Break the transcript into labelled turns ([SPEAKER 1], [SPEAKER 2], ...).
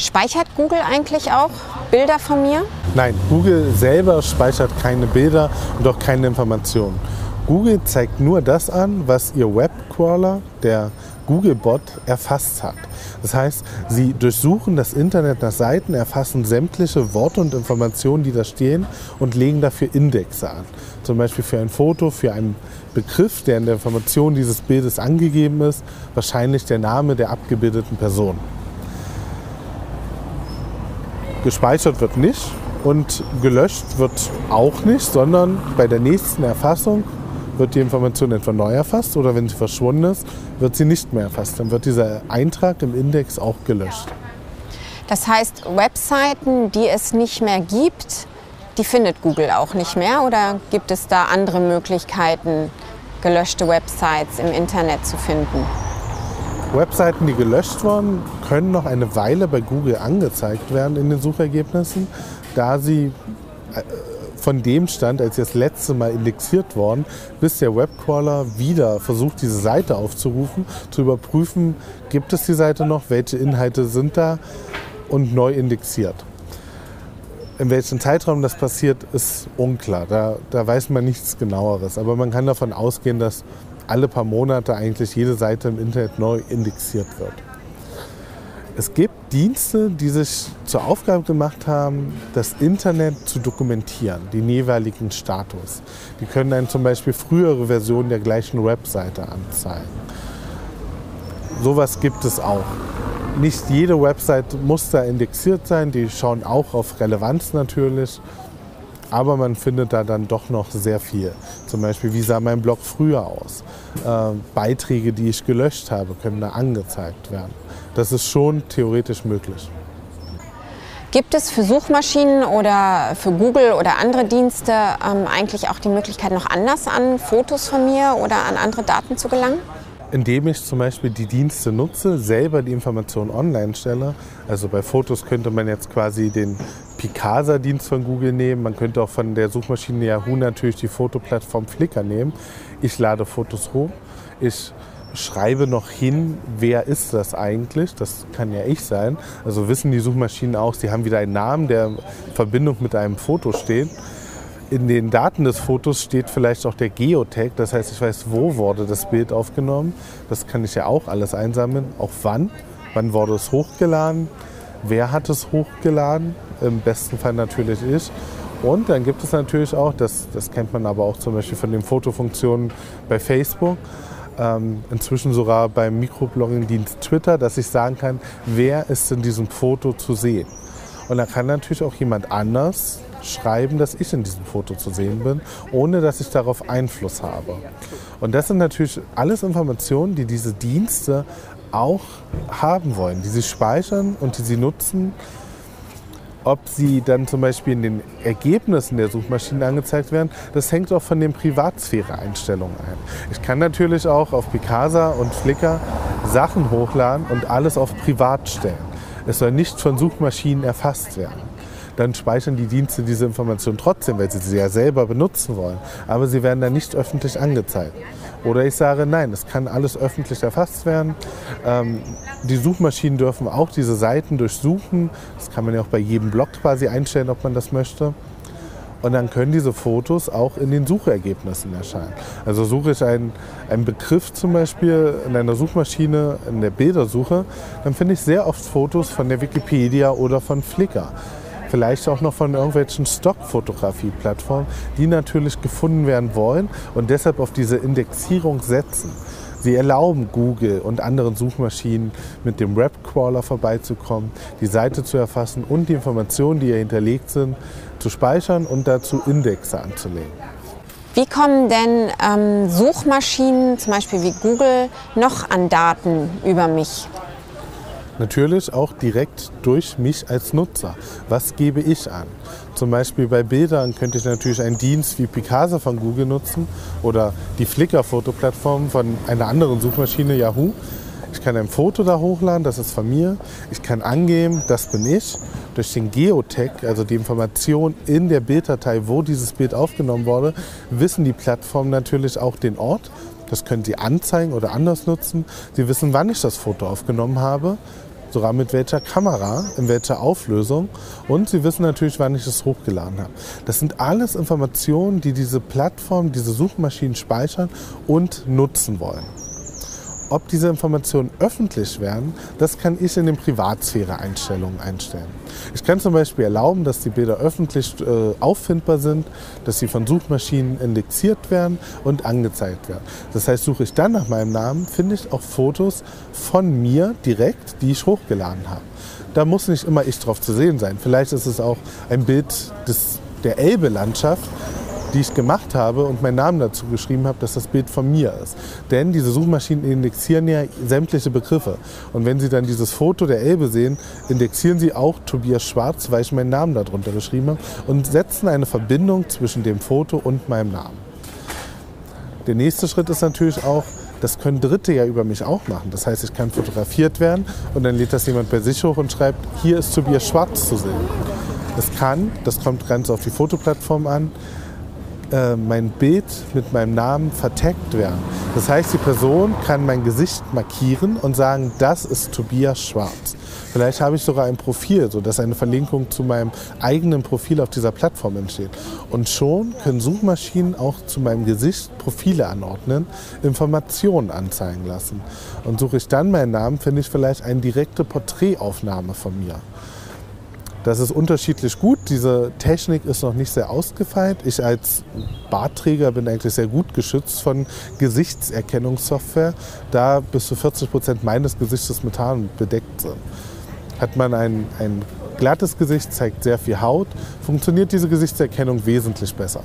[SPEAKER 1] Speichert Google eigentlich auch Bilder von mir?
[SPEAKER 2] Nein, Google selber speichert keine Bilder und auch keine Informationen. Google zeigt nur das an, was ihr Webcrawler, der Googlebot, erfasst hat. Das heißt, sie durchsuchen das Internet nach Seiten, erfassen sämtliche Worte und Informationen, die da stehen und legen dafür Indexe an. Zum Beispiel für ein Foto, für einen Begriff, der in der Information dieses Bildes angegeben ist, wahrscheinlich der Name der abgebildeten Person. Gespeichert wird nicht und gelöscht wird auch nicht, sondern bei der nächsten Erfassung wird die Information etwa neu erfasst oder wenn sie verschwunden ist, wird sie nicht mehr erfasst. Dann wird dieser Eintrag im Index auch gelöscht.
[SPEAKER 1] Das heißt, Webseiten, die es nicht mehr gibt, die findet Google auch nicht mehr oder gibt es da andere Möglichkeiten, gelöschte Websites im Internet zu finden?
[SPEAKER 2] Webseiten, die gelöscht wurden, können noch eine Weile bei Google angezeigt werden in den Suchergebnissen, da sie äh, von dem Stand, als sie das letzte Mal indexiert worden, bis der Webcrawler wieder versucht, diese Seite aufzurufen, zu überprüfen, gibt es die Seite noch, welche Inhalte sind da und neu indexiert. In welchem Zeitraum das passiert, ist unklar. Da, da weiß man nichts genaueres. Aber man kann davon ausgehen, dass alle paar Monate eigentlich jede Seite im Internet neu indexiert wird. Es gibt Dienste, die sich zur Aufgabe gemacht haben, das Internet zu dokumentieren, den jeweiligen Status. Die können dann zum Beispiel frühere Versionen der gleichen Webseite anzeigen. Sowas gibt es auch. Nicht jede Website muss da indexiert sein, die schauen auch auf Relevanz natürlich. Aber man findet da dann doch noch sehr viel. Zum Beispiel, wie sah mein Blog früher aus? Äh, Beiträge, die ich gelöscht habe, können da angezeigt werden das ist schon theoretisch möglich.
[SPEAKER 1] Gibt es für Suchmaschinen oder für Google oder andere Dienste ähm, eigentlich auch die Möglichkeit, noch anders an Fotos von mir oder an andere Daten zu gelangen?
[SPEAKER 2] Indem ich zum Beispiel die Dienste nutze, selber die Informationen online stelle. Also bei Fotos könnte man jetzt quasi den Picasa-Dienst von Google nehmen. Man könnte auch von der Suchmaschine Yahoo natürlich die Fotoplattform Flickr nehmen. Ich lade Fotos hoch. Ich schreibe noch hin, wer ist das eigentlich? Das kann ja ich sein. Also wissen die Suchmaschinen auch, sie haben wieder einen Namen, der in Verbindung mit einem Foto steht. In den Daten des Fotos steht vielleicht auch der Geotag, das heißt, ich weiß, wo wurde das Bild aufgenommen. Das kann ich ja auch alles einsammeln. Auch wann. Wann wurde es hochgeladen? Wer hat es hochgeladen? Im besten Fall natürlich ich. Und dann gibt es natürlich auch, das, das kennt man aber auch zum Beispiel von den Fotofunktionen bei Facebook, ähm, inzwischen sogar beim Mikroblogging-Dienst Twitter, dass ich sagen kann, wer ist in diesem Foto zu sehen. Und dann kann natürlich auch jemand anders schreiben, dass ich in diesem Foto zu sehen bin, ohne dass ich darauf Einfluss habe. Und das sind natürlich alles Informationen, die diese Dienste auch haben wollen, die sie speichern und die sie nutzen, ob sie dann zum Beispiel in den Ergebnissen der Suchmaschinen angezeigt werden, das hängt auch von den Privatsphäre-Einstellungen ein. Ich kann natürlich auch auf Picasa und Flickr Sachen hochladen und alles auf Privat stellen. Es soll nicht von Suchmaschinen erfasst werden. Dann speichern die Dienste diese Information trotzdem, weil sie sie ja selber benutzen wollen. Aber sie werden dann nicht öffentlich angezeigt. Oder ich sage, nein, es kann alles öffentlich erfasst werden. Ähm, die Suchmaschinen dürfen auch diese Seiten durchsuchen. Das kann man ja auch bei jedem Blog quasi einstellen, ob man das möchte. Und dann können diese Fotos auch in den Suchergebnissen erscheinen. Also suche ich einen, einen Begriff zum Beispiel in einer Suchmaschine, in der Bildersuche, dann finde ich sehr oft Fotos von der Wikipedia oder von Flickr vielleicht auch noch von irgendwelchen Stockfotografie-Plattformen, die natürlich gefunden werden wollen und deshalb auf diese Indexierung setzen. Sie erlauben Google und anderen Suchmaschinen mit dem Webcrawler vorbeizukommen, die Seite zu erfassen und die Informationen, die hier hinterlegt sind, zu speichern und dazu Indexe anzulegen.
[SPEAKER 1] Wie kommen denn ähm, Suchmaschinen, zum Beispiel wie Google, noch an Daten über mich?
[SPEAKER 2] Natürlich auch direkt durch mich als Nutzer. Was gebe ich an? Zum Beispiel bei Bildern könnte ich natürlich einen Dienst wie Picasa von Google nutzen oder die Flickr-Fotoplattform von einer anderen Suchmaschine Yahoo. Ich kann ein Foto da hochladen, das ist von mir. Ich kann angeben, das bin ich. Durch den Geotag, also die Information in der Bilddatei, wo dieses Bild aufgenommen wurde, wissen die Plattformen natürlich auch den Ort. Das können sie anzeigen oder anders nutzen. Sie wissen, wann ich das Foto aufgenommen habe sogar mit welcher Kamera, in welcher Auflösung und sie wissen natürlich, wann ich es hochgeladen habe. Das sind alles Informationen, die diese Plattform, diese Suchmaschinen speichern und nutzen wollen. Ob diese Informationen öffentlich werden, das kann ich in den Privatsphäre-Einstellungen einstellen. Ich kann zum Beispiel erlauben, dass die Bilder öffentlich äh, auffindbar sind, dass sie von Suchmaschinen indexiert werden und angezeigt werden. Das heißt, suche ich dann nach meinem Namen, finde ich auch Fotos von mir direkt, die ich hochgeladen habe. Da muss nicht immer ich drauf zu sehen sein. Vielleicht ist es auch ein Bild des, der Elbe-Landschaft, die ich gemacht habe und meinen Namen dazu geschrieben habe, dass das Bild von mir ist. Denn diese Suchmaschinen indexieren ja sämtliche Begriffe. Und wenn Sie dann dieses Foto der Elbe sehen, indexieren Sie auch Tobias Schwarz, weil ich meinen Namen darunter geschrieben habe und setzen eine Verbindung zwischen dem Foto und meinem Namen. Der nächste Schritt ist natürlich auch, das können Dritte ja über mich auch machen. Das heißt, ich kann fotografiert werden und dann lädt das jemand bei sich hoch und schreibt, hier ist Tobias Schwarz zu sehen. Das kann, das kommt ganz auf die Fotoplattform an, äh, mein Bild mit meinem Namen vertaggt werden. Das heißt, die Person kann mein Gesicht markieren und sagen, das ist Tobias Schwarz. Vielleicht habe ich sogar ein Profil, sodass eine Verlinkung zu meinem eigenen Profil auf dieser Plattform entsteht. Und schon können Suchmaschinen auch zu meinem Gesicht Profile anordnen, Informationen anzeigen lassen. Und suche ich dann meinen Namen, finde ich vielleicht eine direkte Porträtaufnahme von mir. Das ist unterschiedlich gut. Diese Technik ist noch nicht sehr ausgefeilt. Ich als Bartträger bin eigentlich sehr gut geschützt von Gesichtserkennungssoftware, da bis zu 40 Prozent meines Gesichtes mit Haaren bedeckt sind. Hat man ein, ein glattes Gesicht, zeigt sehr viel Haut, funktioniert diese Gesichtserkennung wesentlich besser.